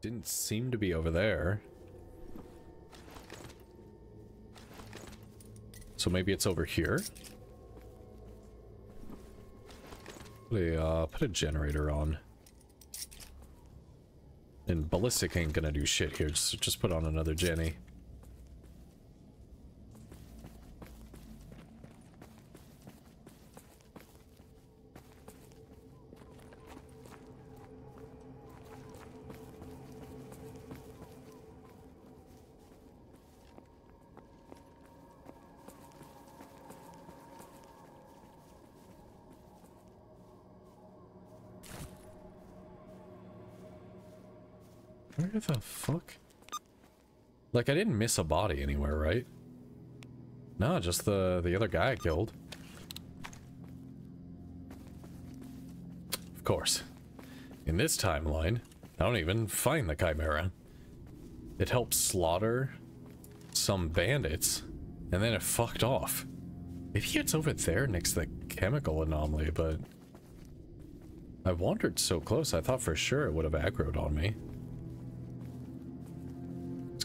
Didn't seem to be over there. So maybe it's over here? Put a, uh, put a generator on. And ballistic ain't gonna do shit here, just, just put on another Jenny. The fuck? Like, I didn't miss a body anywhere, right? No, just the, the other guy I killed. Of course. In this timeline, I don't even find the Chimera. It helped slaughter some bandits, and then it fucked off. Maybe it's over there next to the chemical anomaly, but... I wandered so close, I thought for sure it would have aggroed on me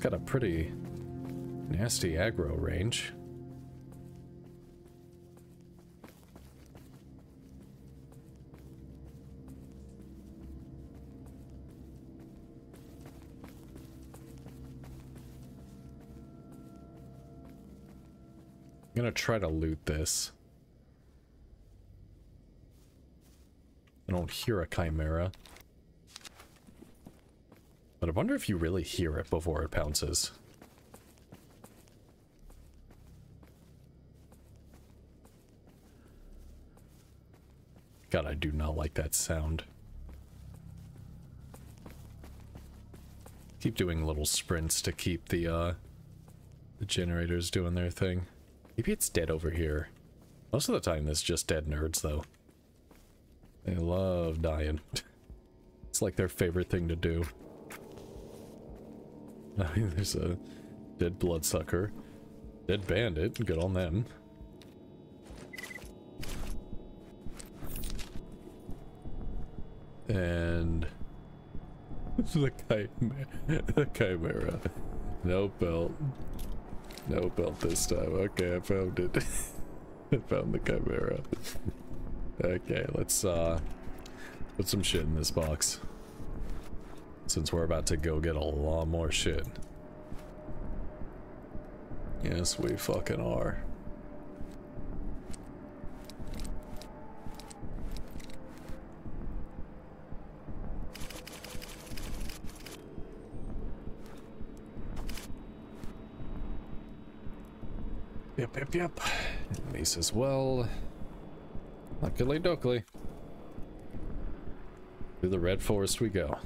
got a pretty nasty aggro range. I'm gonna try to loot this. I don't hear a chimera. But I wonder if you really hear it before it pounces. God, I do not like that sound. Keep doing little sprints to keep the, uh, the generators doing their thing. Maybe it's dead over here. Most of the time, it's just dead nerds, though. They love dying. it's like their favorite thing to do. There's a dead bloodsucker. Dead bandit. Good on them. And... the chimera. the chimera. No belt. No belt this time. Okay, I found it. I found the chimera. Okay, let's uh put some shit in this box since we're about to go get a lot more shit. Yes, we fucking are. Yep, yep, yep. Mace as well. Luckily duckily. Through the red forest we go.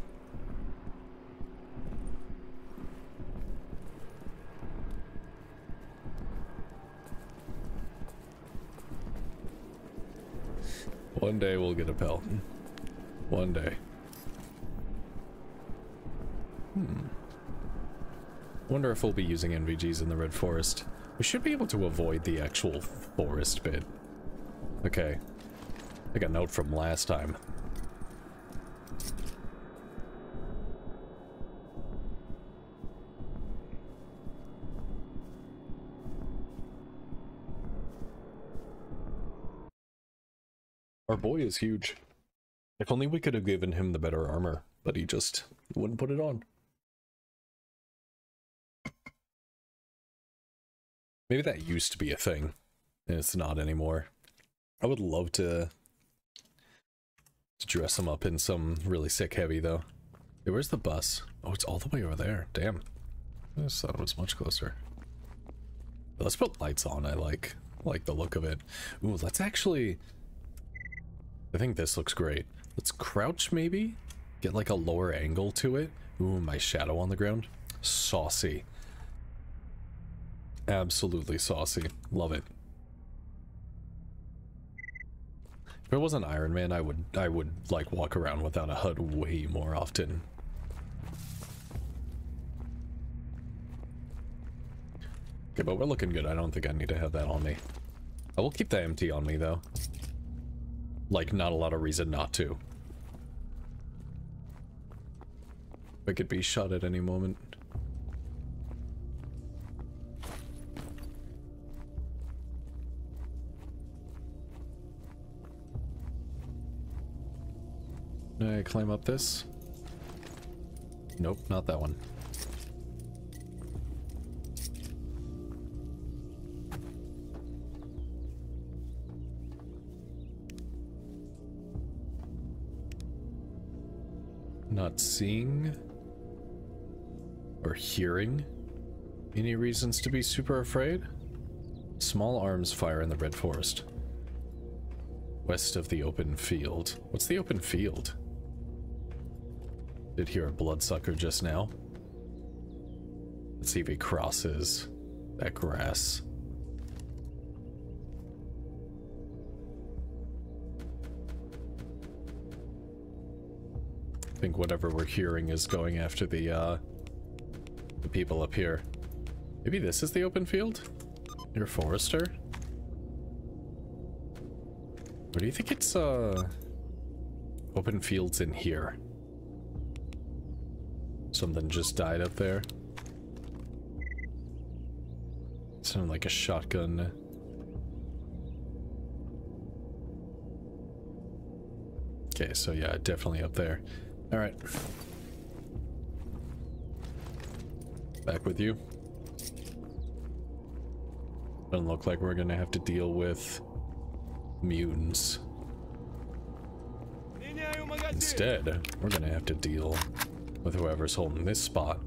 One day we'll get a pelt. One day. Hmm. Wonder if we'll be using NVGs in the Red Forest. We should be able to avoid the actual forest bit. Okay. I got a note from last time. Our boy is huge. If only we could have given him the better armor, but he just wouldn't put it on. Maybe that used to be a thing, and it's not anymore. I would love to, to dress him up in some really sick heavy, though. Hey, where's the bus? Oh, it's all the way over there. Damn. I thought it was much closer. Let's put lights on. I like like the look of it. Ooh, let's actually I think this looks great. Let's crouch maybe? Get like a lower angle to it. Ooh, my shadow on the ground. Saucy. Absolutely saucy. Love it. If it wasn't Iron Man, I would I would like walk around without a HUD way more often. Okay, but we're looking good. I don't think I need to have that on me. I will keep the MT on me though. Like, not a lot of reason not to. I could be shot at any moment. Can I climb up this? Nope, not that one. Not seeing or hearing any reasons to be super afraid? Small arms fire in the red forest. West of the open field. What's the open field? Did hear a bloodsucker just now. Let's see if he crosses that grass. Whatever we're hearing is going after the, uh, the people up here. Maybe this is the open field? Near Forester? Or do you think it's, uh, open fields in here? Something just died up there. Sounded like a shotgun. Okay, so yeah, definitely up there. Alright. Back with you. Doesn't look like we're gonna have to deal with mutants. Instead, we're gonna have to deal with whoever's holding this spot.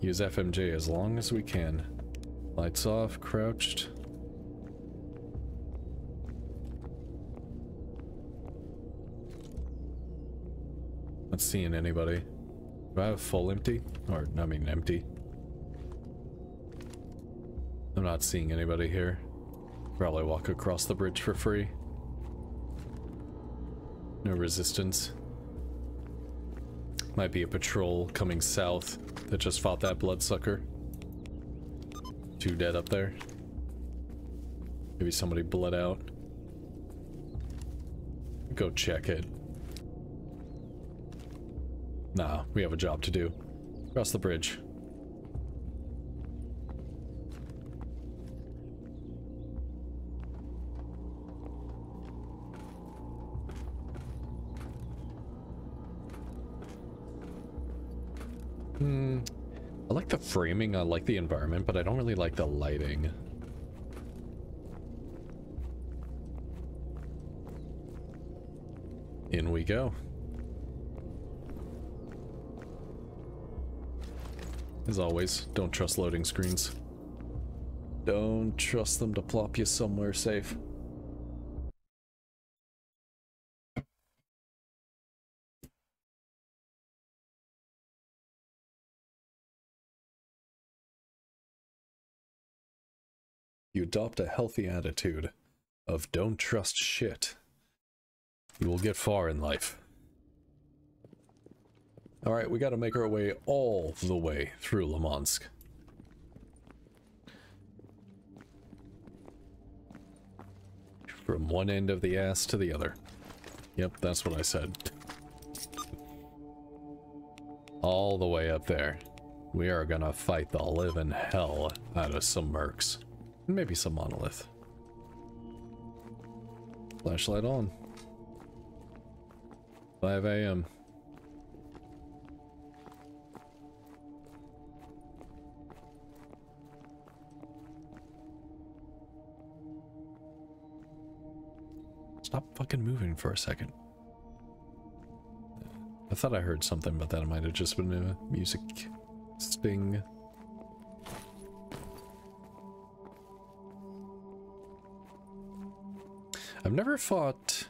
Use FMJ as long as we can. Lights off, crouched. Not seeing anybody. Do I have full empty? Or, I mean empty. I'm not seeing anybody here. Probably walk across the bridge for free. No resistance. Might be a patrol coming south that just fought that bloodsucker. Two dead up there. Maybe somebody bled out. Go check it. Nah, we have a job to do. Cross the bridge. Hmm. I like the framing, I like the environment, but I don't really like the lighting. In we go. As always, don't trust loading screens. Don't trust them to plop you somewhere safe. you adopt a healthy attitude of don't trust shit, you will get far in life. Alright, we gotta make our way all the way through Limansk. From one end of the ass to the other. Yep, that's what I said. All the way up there. We are gonna fight the living hell out of some mercs. Maybe some monolith. Flashlight on. 5 a.m. Stop fucking moving for a second. I thought I heard something, but that might have just been a music sting. I've never fought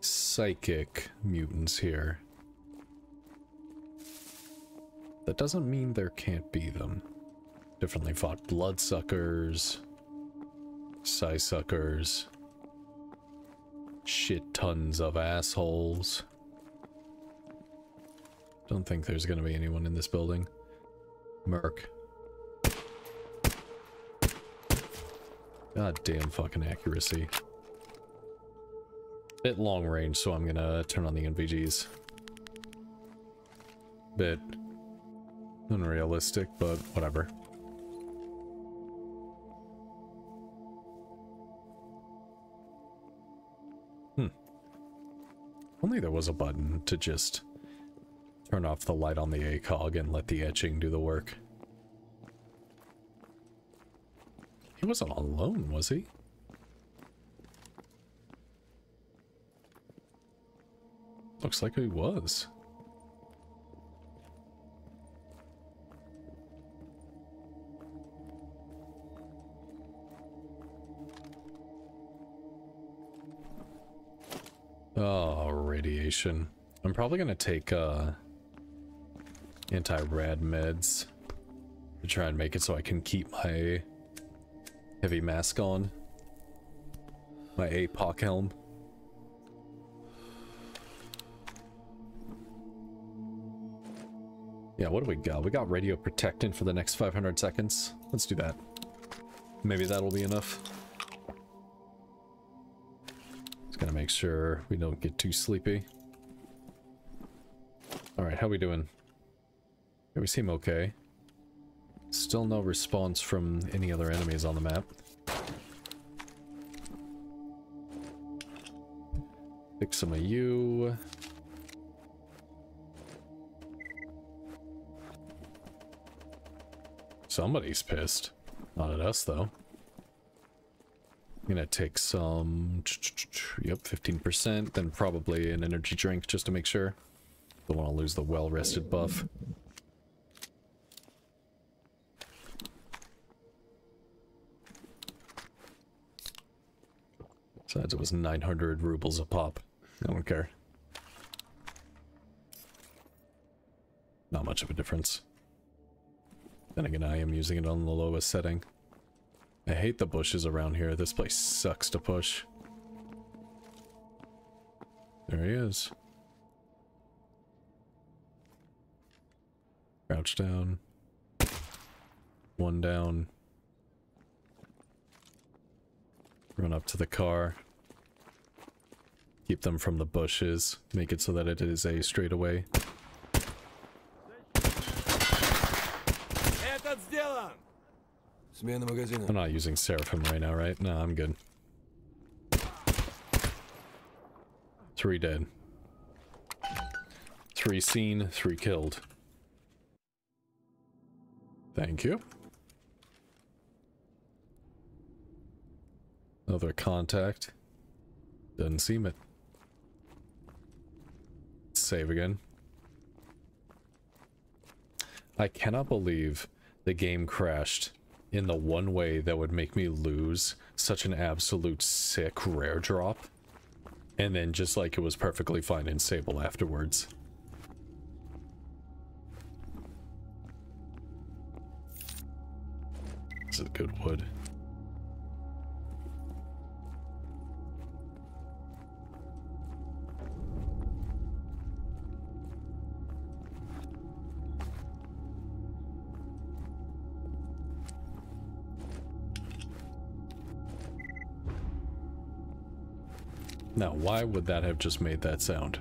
psychic mutants here. That doesn't mean there can't be them. Definitely fought bloodsuckers, suckers, shit tons of assholes. Don't think there's gonna be anyone in this building. Merc. God damn fucking accuracy. Bit long range, so I'm gonna turn on the NVGs. Bit unrealistic, but whatever. Only there was a button to just turn off the light on the ACOG and let the etching do the work. He wasn't alone, was he? Looks like he was. Oh, radiation. I'm probably gonna take uh, anti-rad meds to try and make it so I can keep my heavy mask on. My APOC helm. Yeah, what do we got? We got radio protectant for the next 500 seconds. Let's do that. Maybe that'll be enough. Gotta make sure we don't get too sleepy. Alright, how we doing? We seem okay. Still no response from any other enemies on the map. Pick some of you. Somebody's pissed. Not at us, though. I'm gonna take some... Yep, 15%, then probably an energy drink just to make sure. Don't want to lose the well-rested buff. Besides, it was 900 rubles a pop. I don't care. Not much of a difference. Then again, I am using it on the lowest setting. I hate the bushes around here. This place sucks to push. There he is. Crouch down. One down. Run up to the car. Keep them from the bushes. Make it so that it is a straightaway. I'm not using Seraphim right now, right? No, I'm good. Three dead. Three seen, three killed. Thank you. Another contact. Doesn't seem it. Save again. I cannot believe the game crashed in the one way that would make me lose such an absolute sick rare drop. And then just like it was perfectly fine in Sable afterwards. This is good wood. Now, why would that have just made that sound?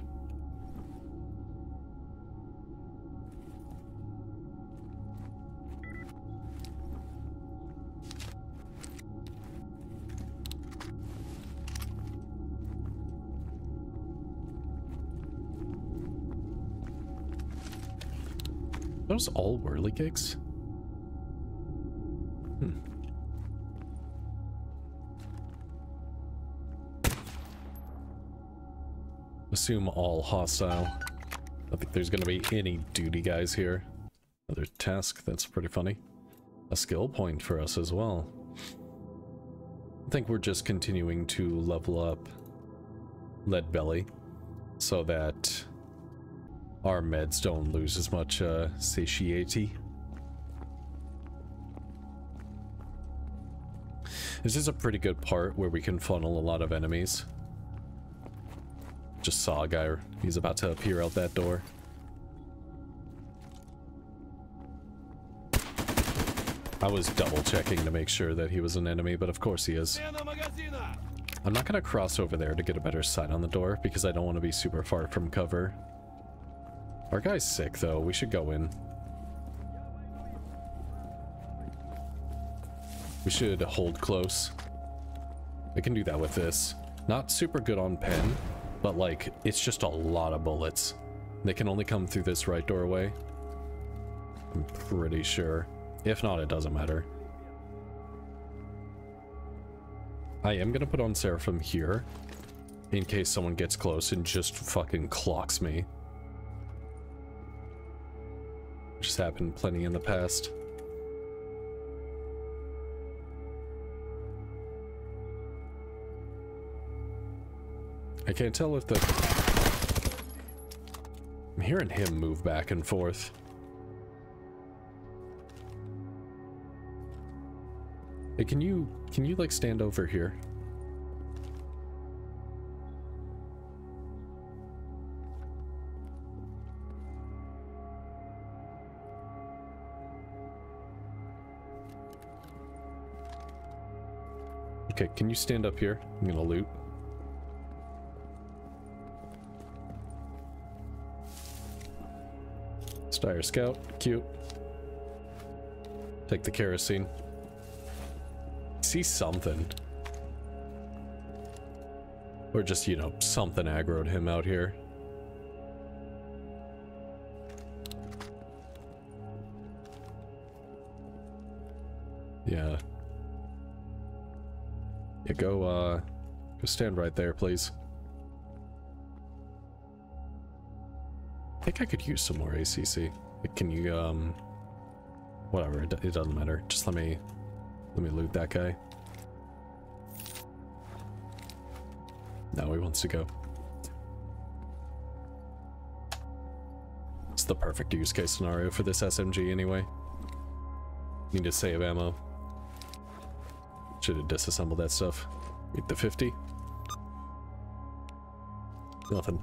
Those all whirligigs? Assume all hostile. I think there's gonna be any duty guys here. Another task, that's pretty funny. A skill point for us as well. I think we're just continuing to level up Lead Belly so that our meds don't lose as much uh, satiety. This is a pretty good part where we can funnel a lot of enemies. Just saw a guy. He's about to appear out that door. I was double checking to make sure that he was an enemy, but of course he is. I'm not going to cross over there to get a better sight on the door because I don't want to be super far from cover. Our guy's sick, though. We should go in. We should hold close. We can do that with this. Not super good on pen, but like, it's just a lot of bullets. They can only come through this right doorway. I'm pretty sure. If not, it doesn't matter. I am gonna put on Seraphim here, in case someone gets close and just fucking clocks me. Which has happened plenty in the past. I can't tell if the... I'm hearing him move back and forth. Hey, can you, can you like stand over here? Okay, can you stand up here? I'm gonna loot. Steyr Scout, cute. Take the kerosene. See something. Or just, you know, something aggroed him out here. Yeah. Yeah, go, uh, go stand right there, please. I think I could use some more ACC. Can you, um... Whatever, it, doesn't matter. Just let me... Let me loot that guy. Now he wants to go. It's the perfect use case scenario for this SMG anyway. Need to save ammo. Should have disassembled that stuff. Meet the 50. Nothing.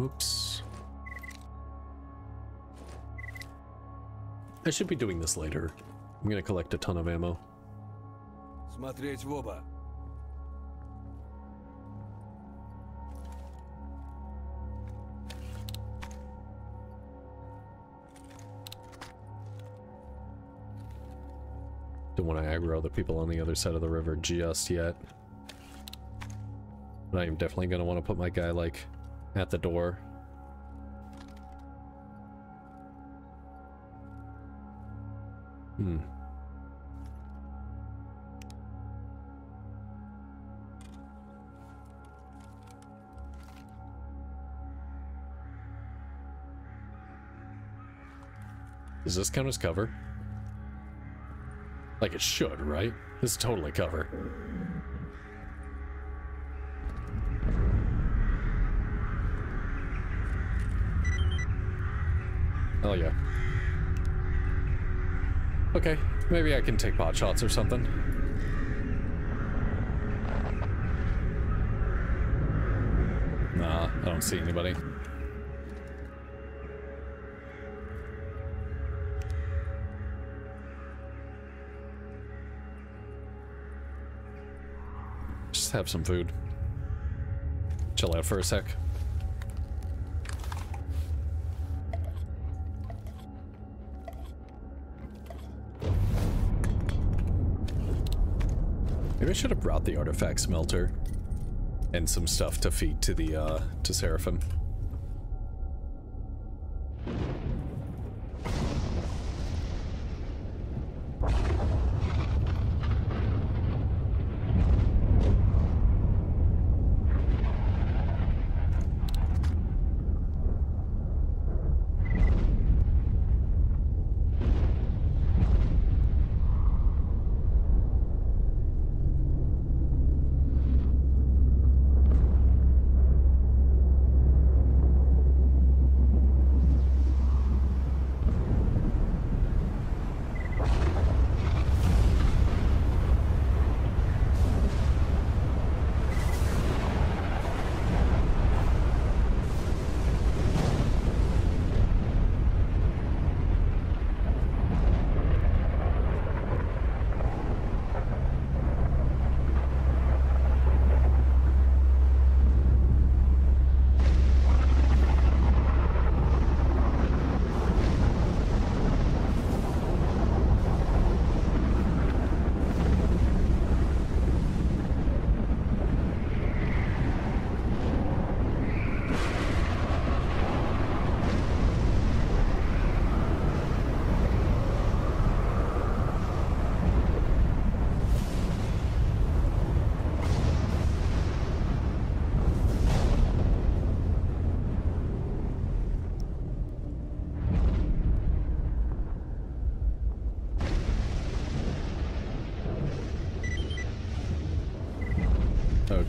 Oops. I should be doing this later. I'm gonna collect a ton of ammo. Смотреть в оба. Don't want to aggro the people on the other side of the river just yet. But I am definitely gonna want to put my guy, like, at the door. Hmm. Does this count as cover? Like it should, right? This is totally cover. Maybe I can take pot shots or something. Nah, I don't see anybody. Just have some food. Chill out for a sec. I should have brought the artifact smelter and some stuff to feed to the uh to Seraphim.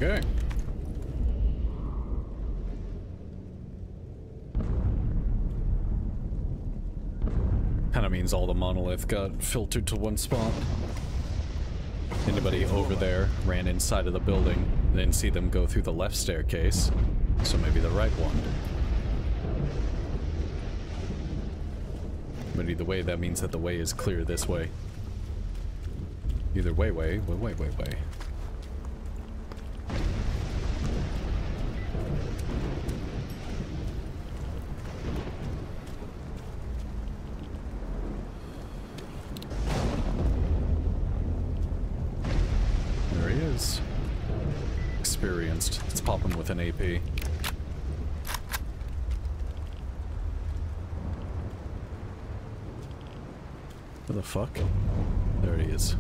Okay. Kind of means all the monolith got filtered to one spot. Anybody over there ran inside of the building, didn't see them go through the left staircase, so maybe the right one. But either way, that means that the way is clear this way. Either way, way, way, way, way, way. Experienced. Let's pop him with an AP. Where the fuck? There he is.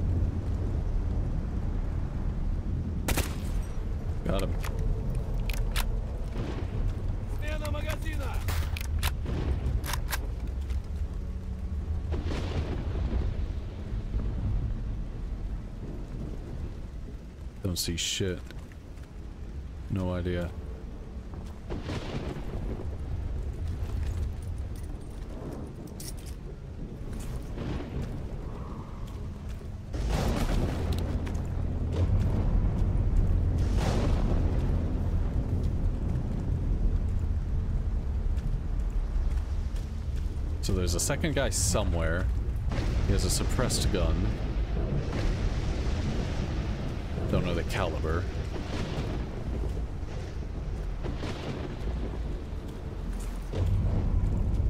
Got him. See shit. No idea. So there's a second guy somewhere. He has a suppressed gun. Don't know the caliber.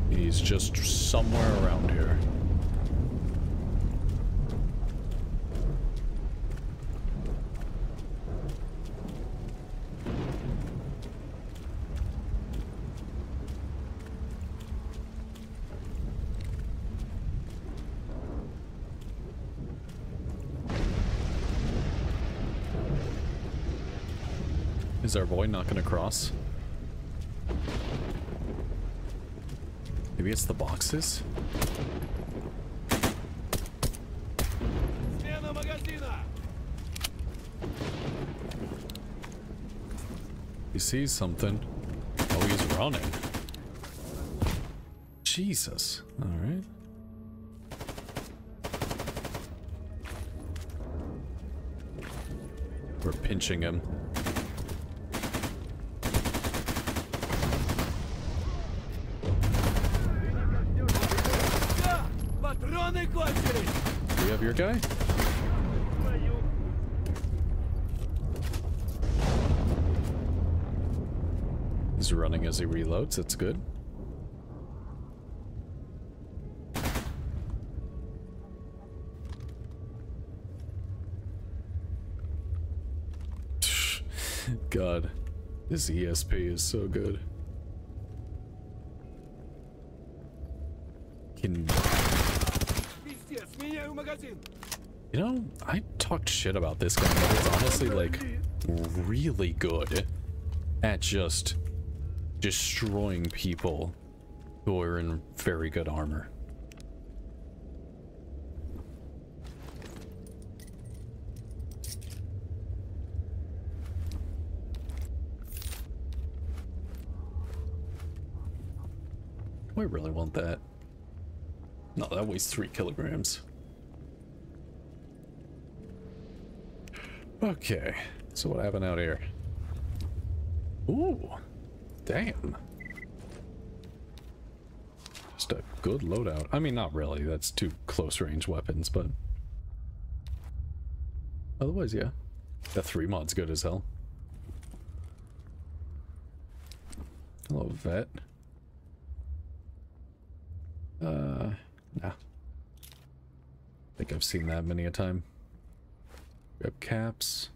He's just somewhere around here. Is our boy not gonna cross? Maybe it's the boxes? He sees something. Oh, he's running. Jesus. Alright. We're pinching him. guy? He's running as he reloads, that's good. God, this ESP is so good. Can you know? I talked shit about this gun, but it's honestly like really good at just destroying people who are in very good armor. We really want that. No, that weighs three kilograms. Okay, so what happened out here? Ooh, damn. Just a good loadout. I mean, not really. That's two close range weapons, but otherwise, yeah. The three mod's good as hell. Hello, vet. Uh, nah. think I've seen that many a time. Grab caps.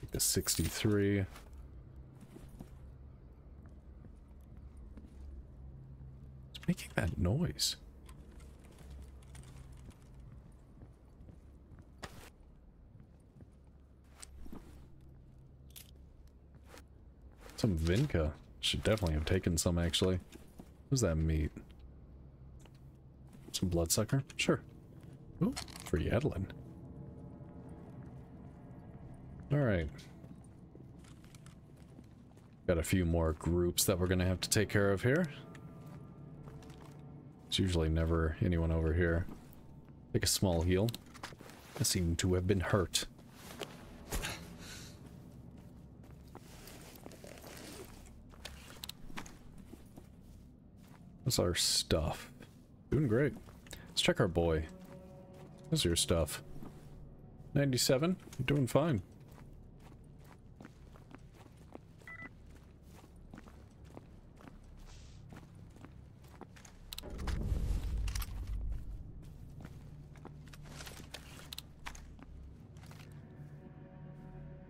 Take the 63. It's making that noise. Some Vinca. Should definitely have taken some, actually. What's that meat? Some bloodsucker? Sure. Ooh, for Yedlin. Alright. Got a few more groups that we're gonna have to take care of here. It's usually never anyone over here. Take a small heal. I seem to have been hurt. What's our stuff? Doing great. Let's check our boy. How's your stuff? 97? Doing fine.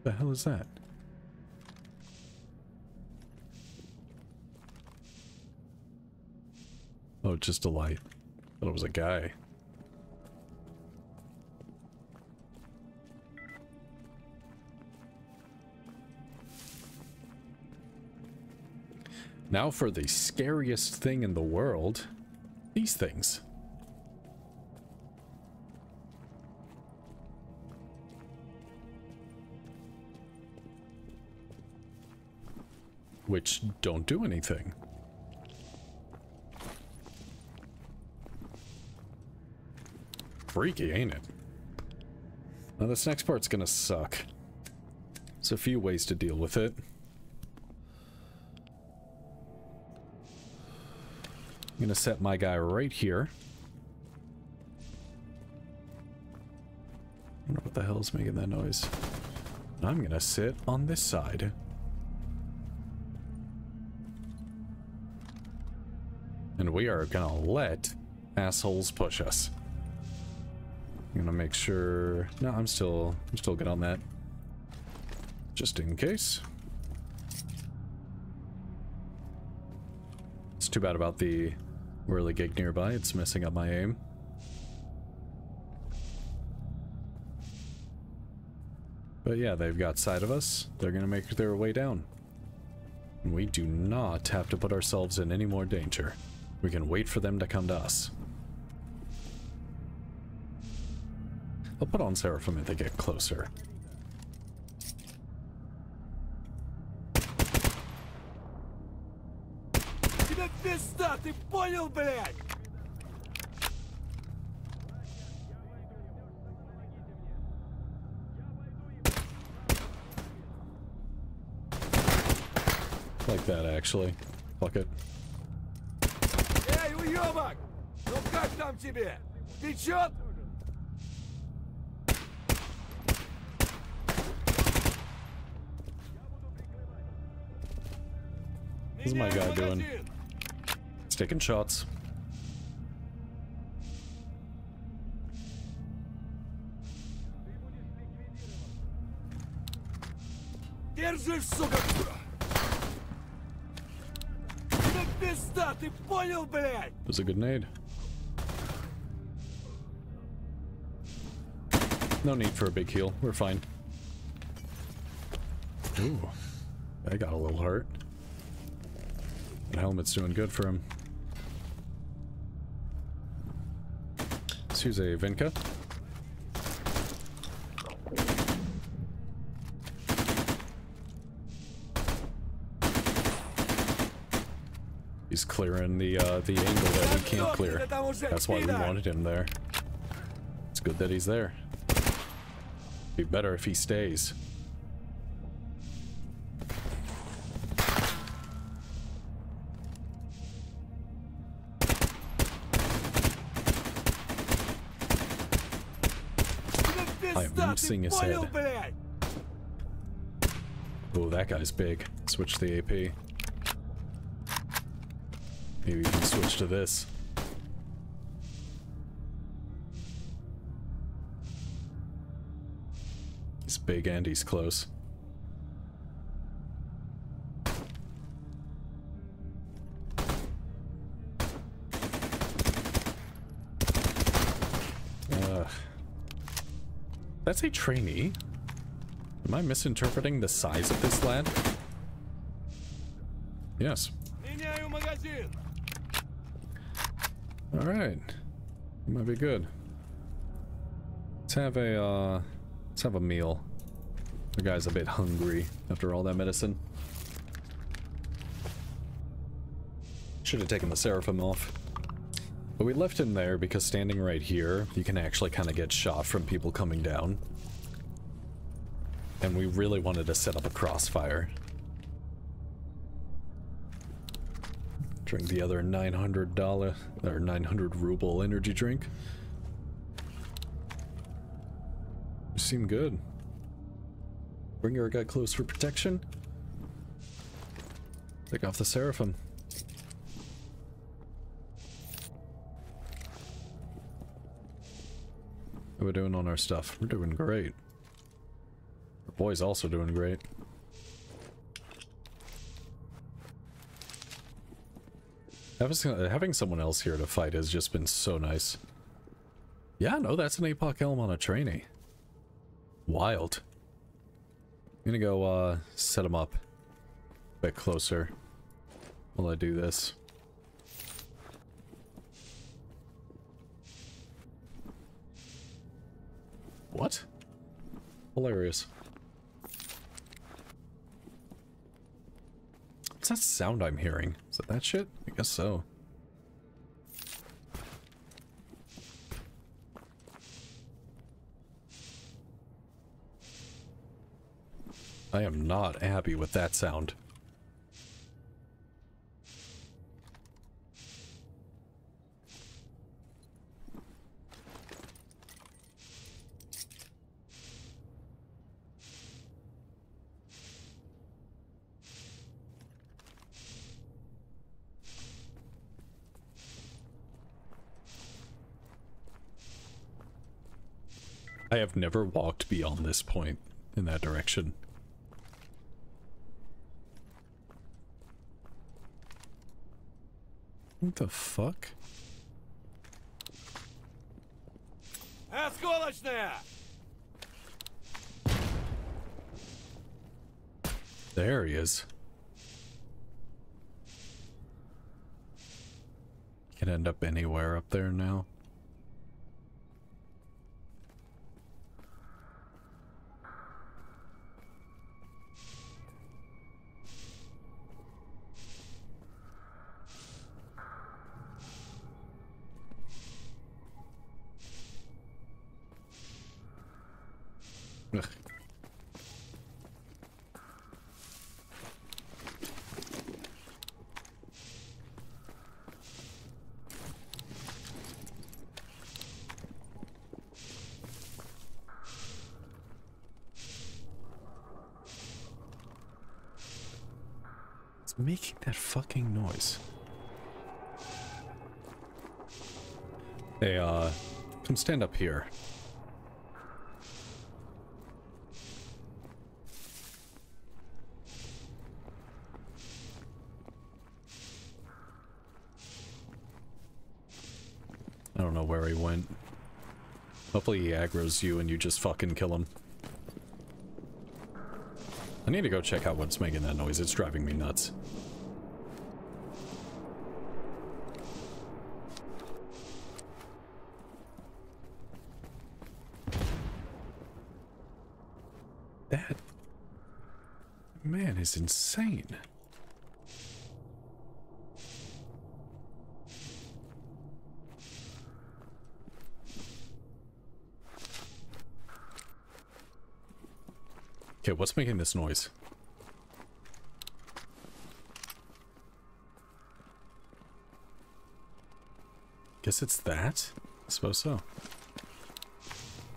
The hell is that? Oh, just a light. Thought it was a guy. Now for the scariest thing in the world. These things. Which don't do anything. Freaky, ain't it? Now this next part's gonna suck. There's a few ways to deal with it. I'm gonna set my guy right here. I wonder what the hell's making that noise. I'm gonna sit on this side. And we are gonna let assholes push us. I'm gonna make sure... No, I'm still... I'm still good on that. Just in case. It's too bad about the whirligig nearby. It's messing up my aim. But yeah, they've got sight of us. They're gonna make their way down. We do not have to put ourselves in any more danger. We can wait for them to come to us. I'll put on Seraphim if they get closer. Тебе пизда, ты понял, блядь? Like that, actually. Fuck it. Эй, уёбок! Ну как там тебе? Течет? What's my guy doing? It's taking shots. Держи, сука! Тебе пизда, ты понял, блядь? It was a good nade. No need for a big heal. We're fine. Ooh. I got a little hurt. Helmet's doing good for him. Let's use a Vinca. He's clearing the uh, the angle that he can't clear. That's why we wanted him there. It's good that he's there. Be better if he stays. missing his head. Oh, that guy's big. Switch the AP. Maybe we can switch to this. He's big and he's close. That's a trainee. Am I misinterpreting the size of this lad? Yes. Alright. Might be good. Let's have a, uh, let's have a meal. The guy's a bit hungry after all that medicine. Should have taken the Seraphim off. But we left him there because standing right here, you can actually kind of get shot from people coming down. And we really wanted to set up a crossfire. Drink the other $900 or 900 ruble energy drink. You seem good. Bring your guy close for protection. Take off the Seraphim. How we doing on our stuff? We're doing great. Our boy's also doing great. Having someone else here to fight has just been so nice. Yeah, no, that's an APOC helm on a trainee. Wild. I'm gonna go, uh, set him up a bit closer while I do this. What? Hilarious. What's that sound I'm hearing? Is that that shit? I guess so. I am not happy with that sound. I have never walked beyond this point in that direction. What the fuck? There he is. Can end up anywhere up there now. making that fucking noise? Hey, uh, come stand up here. I don't know where he went. Hopefully he aggroes you and you just fucking kill him. I need to go check out what's making that noise. It's driving me nuts. That man is insane. Okay, what's making this noise? Guess it's that? I suppose so.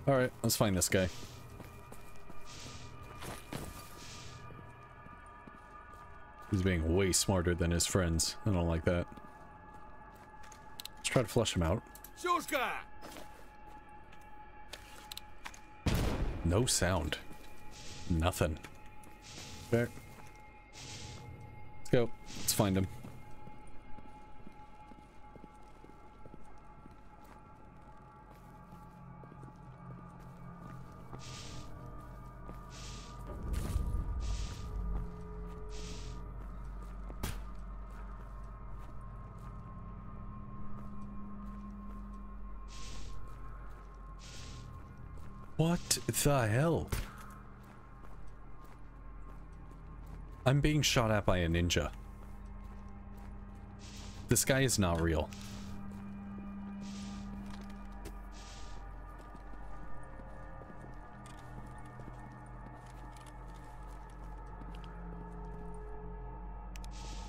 Alright, let's find this guy. He's being way smarter than his friends. I don't like that. Let's try to flush him out. No sound. Nothing. Okay. Let's go. Let's find him. The hell? I'm being shot at by a ninja. This guy is not real.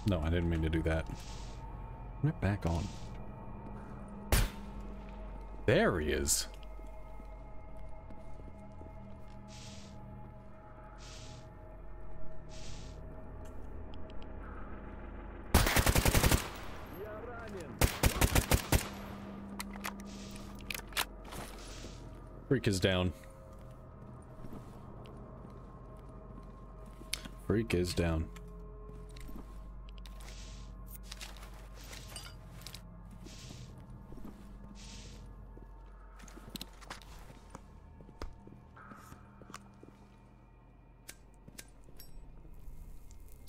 No, I didn't mean to do that. Turn it back on. There he is. Freak is down. Freak is down.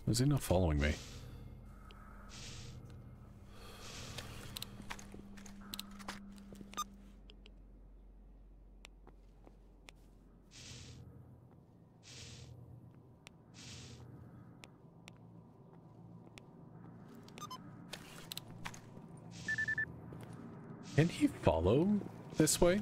Is he not following me? Can he follow this way?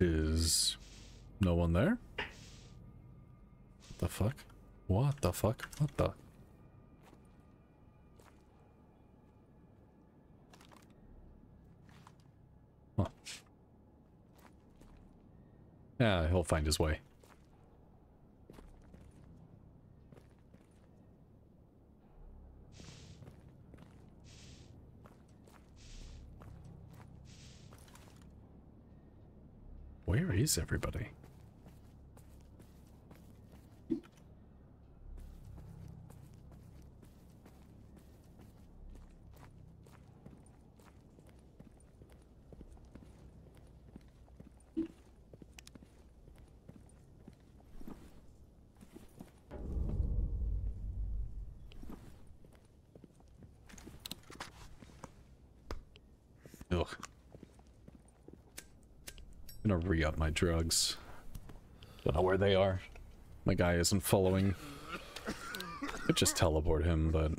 Is no one there? What the fuck? What the fuck? What the? Huh. Yeah, he'll find his way. Everybody? Ugh. I'm gonna re-up my drugs. Don't know where they are. My guy isn't following. Could just teleport him, but...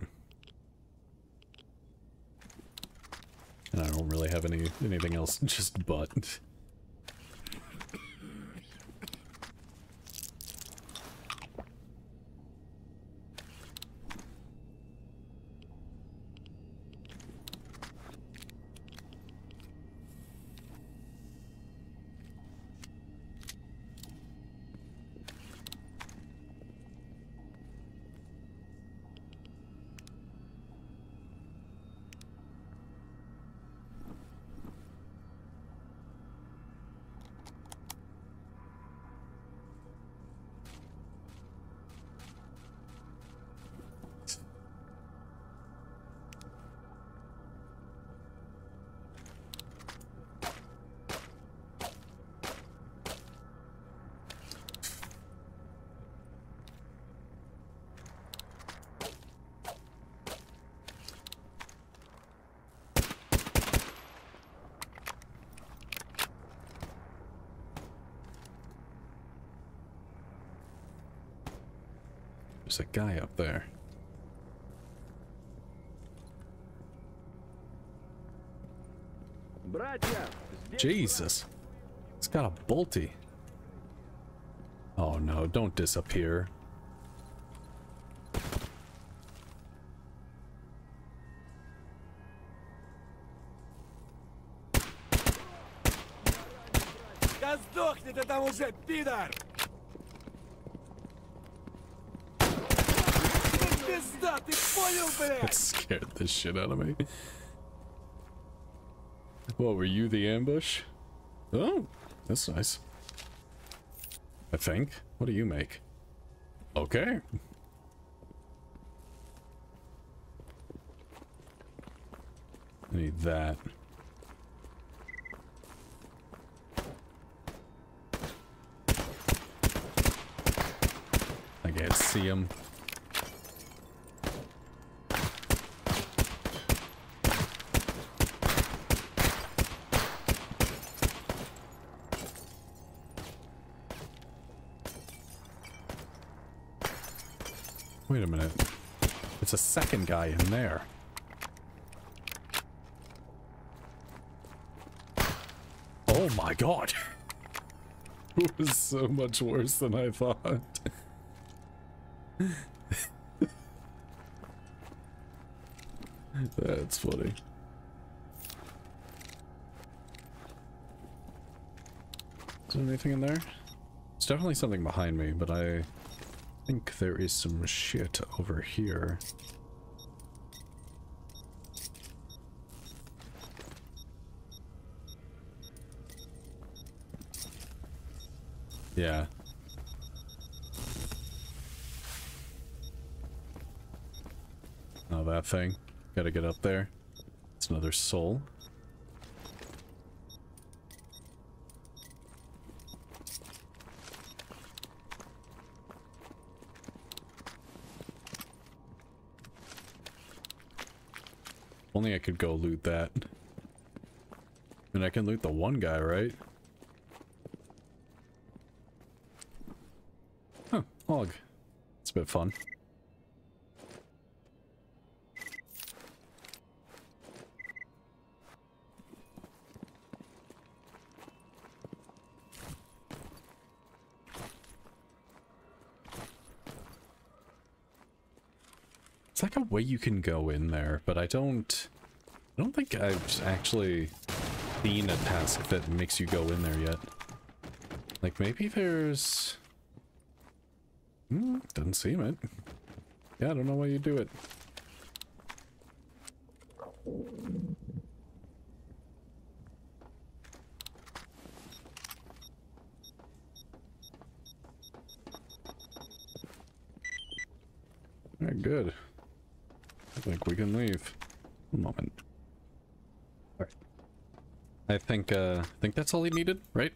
And I don't really have any anything else, just but. There's a guy up there. Jesus. It's got a bolty. Oh no, don't disappear. Да сдохни ты там уже, пидор! That scared the shit out of me. Well, were you the ambush? Oh, that's nice. I think. What do you make? Okay. I need that. I can't see him. It's a second guy in there. Oh my god. It was so much worse than I thought. That's funny. Is there anything in there? It's definitely something behind me, but I there is some shit over here. Yeah. Oh, that thing. Gotta get up there. It's another soul. Only I could go loot that. And I can loot the one guy, right? Huh, log. It's a bit fun. It's like a way you can go in there, but I don't... I don't think I've actually seen a task that makes you go in there yet. Like, maybe there's... Hmm, doesn't seem it. Yeah, I don't know why you do it. Alright, good. I think we can leave. One moment. Alright. I think, uh, I think that's all he needed, right?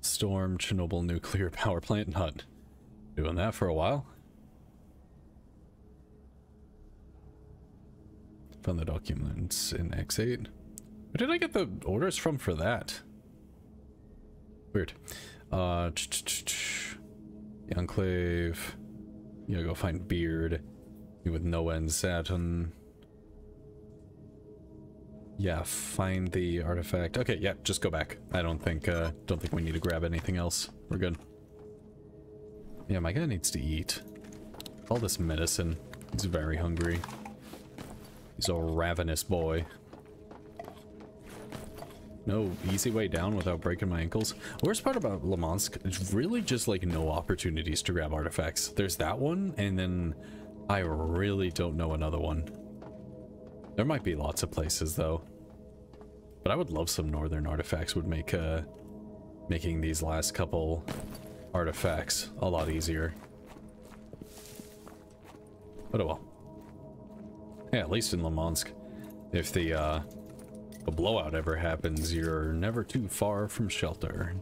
Storm Chernobyl nuclear power plant not doing that for a while. Found the documents in X8. Where did I get the orders from for that? Weird. Uh, ch -ch -ch the Enclave. You gotta go find Beard. You with no end Saturn. Yeah, find the artifact. Okay, yeah, just go back. I don't think uh don't think we need to grab anything else. We're good. Yeah, my guy needs to eat. All this medicine. He's very hungry. He's a ravenous boy. No easy way down without breaking my ankles. Worst part about Limansk is really just like no opportunities to grab artifacts. There's that one, and then I really don't know another one. There might be lots of places though. But I would love some northern artifacts would make uh making these last couple artifacts a lot easier. But oh well. Yeah, at least in Limansk. If the uh a blowout ever happens, you're never too far from shelter.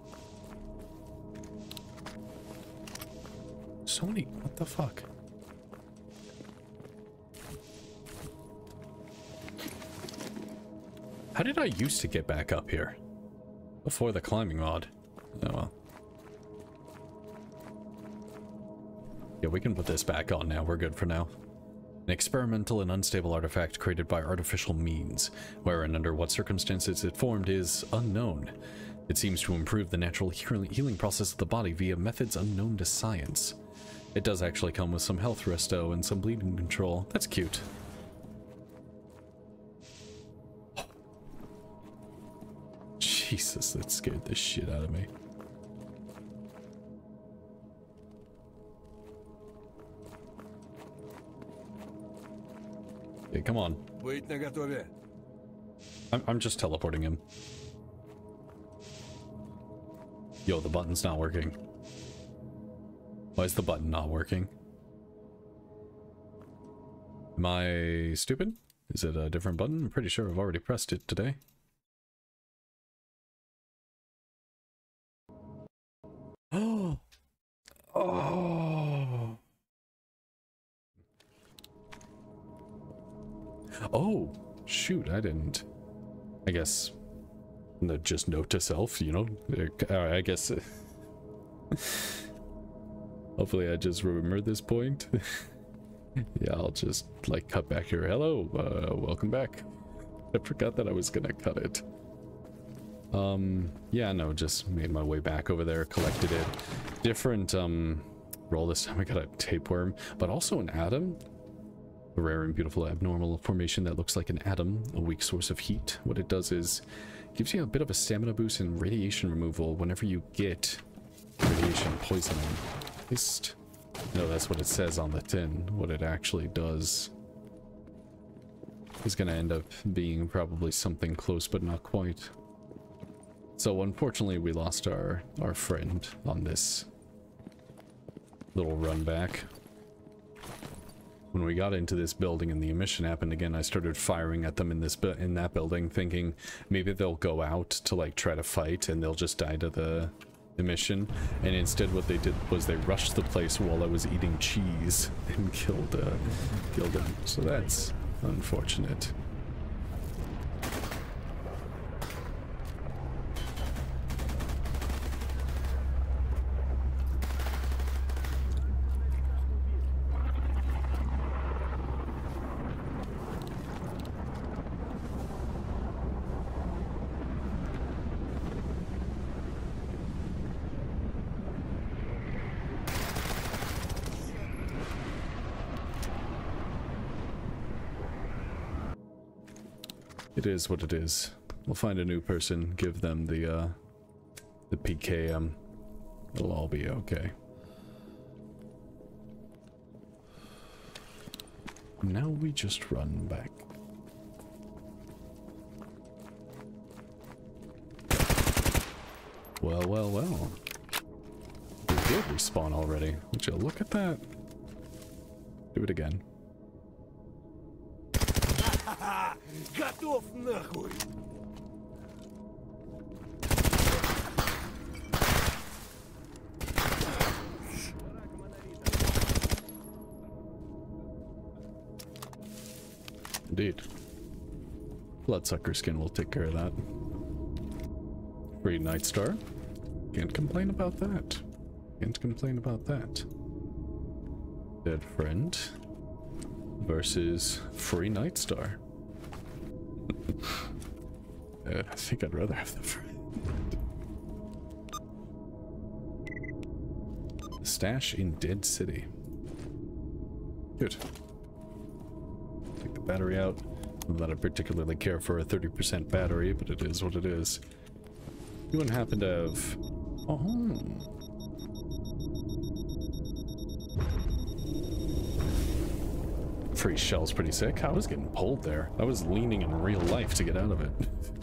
So many what the fuck? How did I used to get back up here? Before the climbing mod. Oh well. Yeah, we can put this back on now. We're good for now. An experimental and unstable artifact created by artificial means, where and under what circumstances it formed is unknown. It seems to improve the natural healing healing process of the body via methods unknown to science. It does actually come with some health resto and some bleeding control. That's cute. Jesus, that scared the shit out of me. Okay, come on. I'm, I'm just teleporting him. Yo, the button's not working. Why is the button not working? Am I stupid? Is it a different button? I'm pretty sure I've already pressed it today. Oh! Oh! Oh! Shoot, I didn't. I guess. No, just note to self, you know? I guess. Hopefully, I just remember this point. yeah, I'll just like cut back here. Hello, uh, welcome back. I forgot that I was gonna cut it. Um, yeah, no, just made my way back over there, collected it. Different, um, roll this time. I got a tapeworm, but also an atom. A rare and beautiful abnormal formation that looks like an atom, a weak source of heat. What it does is gives you a bit of a stamina boost and radiation removal whenever you get radiation poisoning. At least, no, that's what it says on the tin. What it actually does is going to end up being probably something close, but not quite. So unfortunately, we lost our, our friend on this little run back. When we got into this building and the emission happened again, I started firing at them in this in that building, thinking maybe they'll go out to like try to fight and they'll just die to the emission. And instead, what they did was they rushed the place while I was eating cheese and killed uh, killed them. So that's unfortunate. Is what it is. We'll find a new person, give them the, uh, the PKM. It'll all be okay. Now we just run back. Well, well, well. We did respawn already. Would you look at that? Do it again. Готов нахуй! Indeed. Bloodsucker skin will take care of that. Free Nightstar. Can't complain about that. Can't complain about that. Dead friend versus free Nightstar. uh, I think I'd rather have the friend. Stash in Dead City. Good. Take the battery out. Not I particularly care for a 30% battery, but it is what it is. You wouldn't happen to have... Oh. Free shell's pretty sick. I was getting pulled there. I was leaning in real life to get out of it.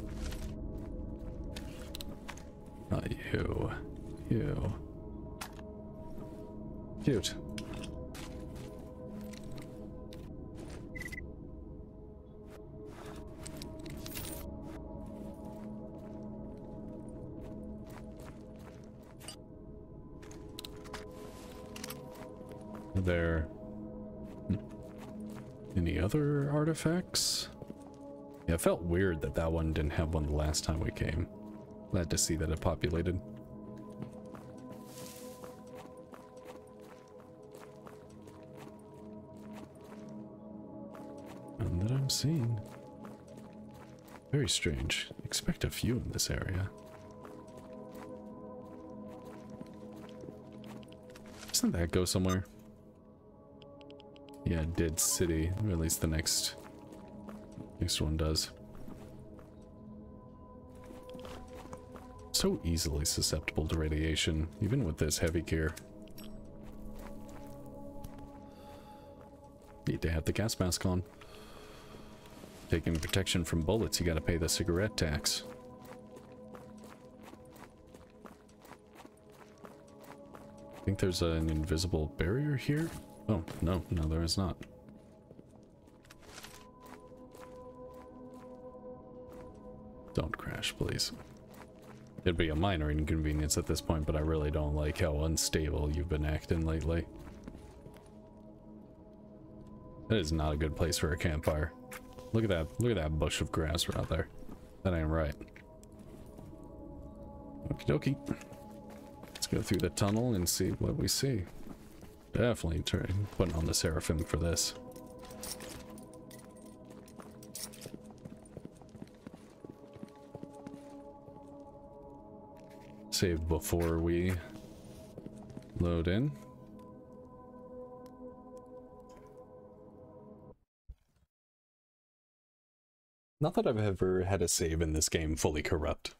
you. Cute. there any other artifacts? Yeah, it felt weird that that one didn't have one the last time we came. Glad to see that it populated. None that I'm seeing. Very strange. Expect a few in this area. Doesn't that go somewhere? Yeah, Dead City, or at least the next next one does. So easily susceptible to radiation, even with this heavy gear. Need to have the gas mask on. Taking protection from bullets, you gotta pay the cigarette tax. I think there's an invisible barrier here? Oh, no, no there is not. Don't crash, please. It'd be a minor inconvenience at this point, but I really don't like how unstable you've been acting lately. That is not a good place for a campfire. Look at that, look at that bush of grass right there. That ain't right. Okie dokie. Let's go through the tunnel and see what we see. Definitely turn, putting on the Seraphim for this. Save before we load in. Not that I've ever had a save in this game fully corrupt.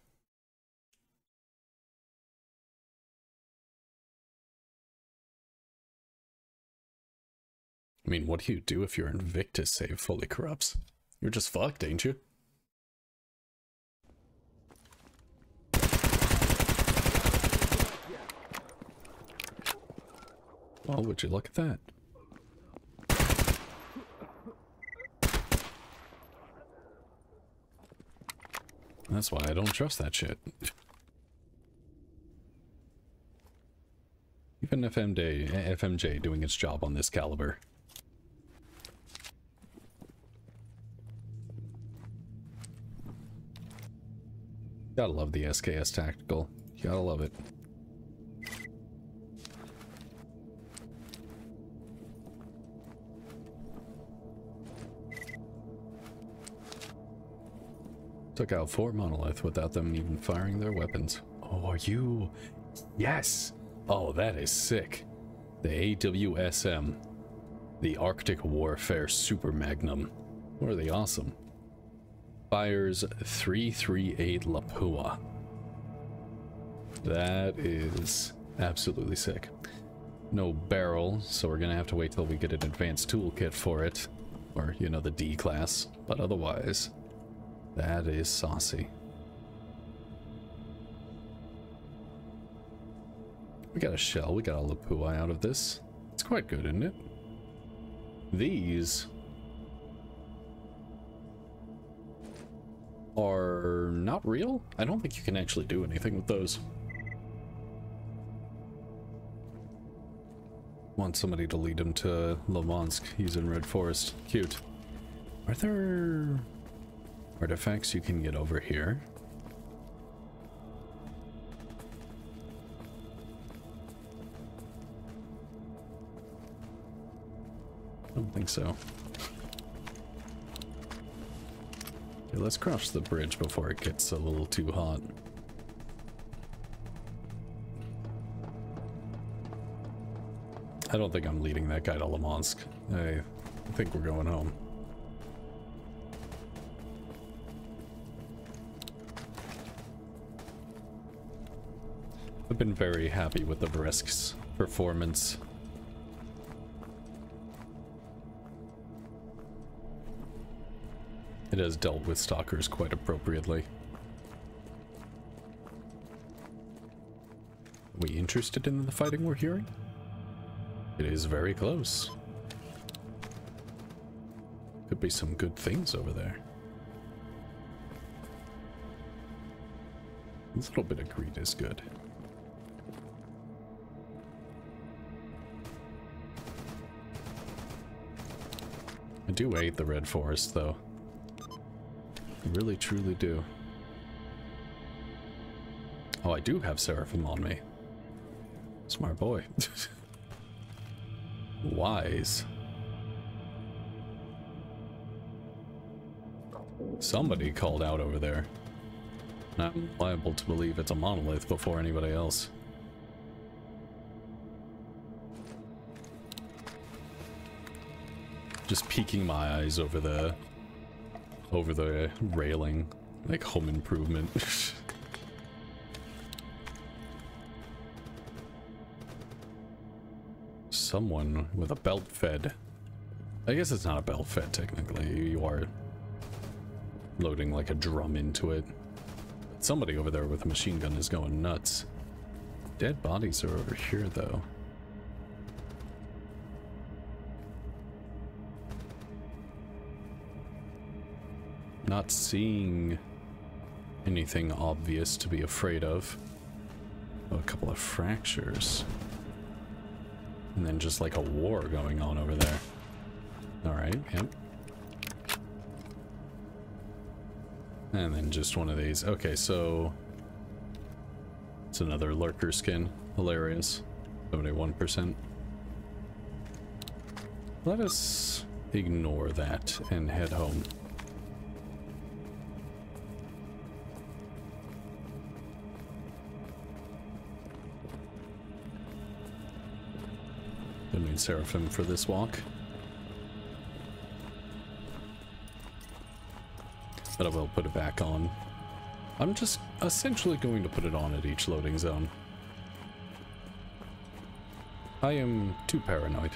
I mean, what do you do if your Invictus save fully corrupts? You're just fucked, ain't you? Oh, would you look at that? That's why I don't trust that shit. Even FMJ, FMJ doing its job on this caliber. Gotta love the SKS Tactical. gotta love it. Took out four monolith without them even firing their weapons. Oh, are you? Yes! Oh, that is sick. The AWSM. The Arctic Warfare Super Magnum. What are they awesome? Fires 338 Lapua. That is absolutely sick. No barrel, so we're gonna have to wait till we get an advanced toolkit for it. Or, you know, the D class. But otherwise, that is saucy. We got a shell, we got a Lapua out of this. It's quite good, isn't it? These are not real? I don't think you can actually do anything with those. Want somebody to lead him to Limansk. He's in Red Forest. Cute. Are there artifacts you can get over here. I don't think so. Okay, let's cross the bridge before it gets a little too hot. I don't think I'm leading that guy to Limansk. I think we're going home. I've been very happy with the Berezk's performance. It has dealt with stalkers quite appropriately. Are we interested in the fighting we're hearing? It is very close. Could be some good things over there. A little bit of greed is good. Do hate the Red Forest, though. I really, truly do. Oh, I do have Seraphim on me. Smart boy. Wise. Somebody called out over there. I'm liable to believe it's a monolith before anybody else. Just peeking my eyes over the over the railing like home improvement someone with a belt fed I guess it's not a belt fed technically you are loading like a drum into it. Somebody over there with a machine gun is going nuts. Dead bodies are over here, though. Not seeing anything obvious to be afraid of. A couple of fractures. And then just like a war going on over there. Alright, yep. And then just one of these. Okay, so... It's another lurker skin. Hilarious. 71%. Let us ignore that and head home. Seraphim for this walk. But I will put it back on. I'm just essentially going to put it on at each loading zone. I am too paranoid.